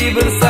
masih side.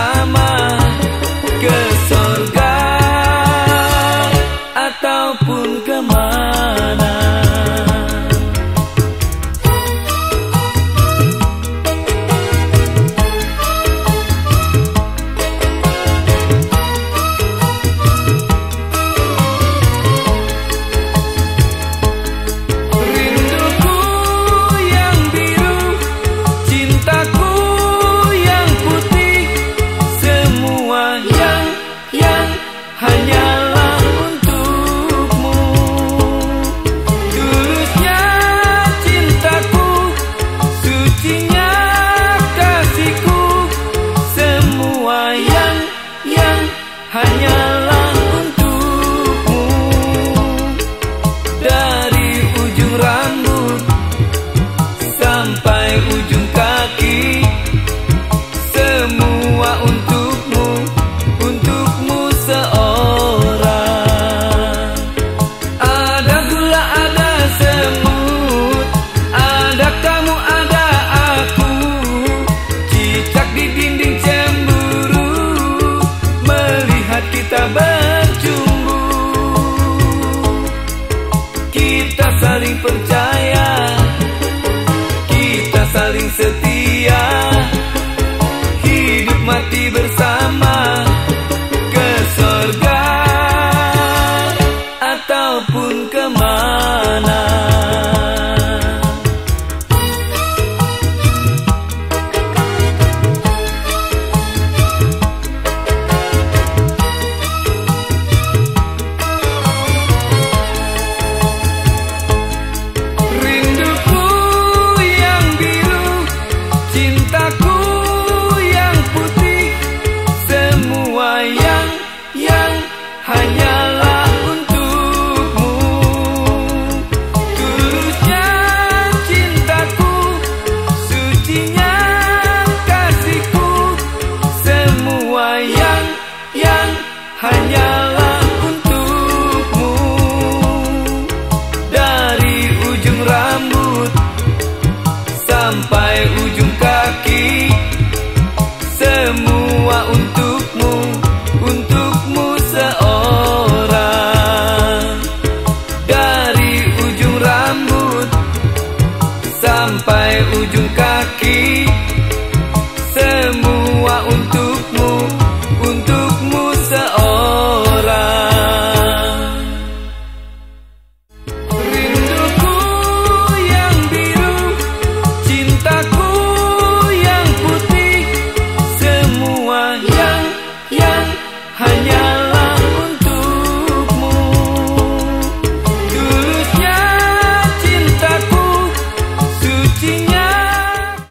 kita berjumbu Kita saling percaya. Kita saling setia. Hidup mati bersama. Ke surga Ataupun yeah. yo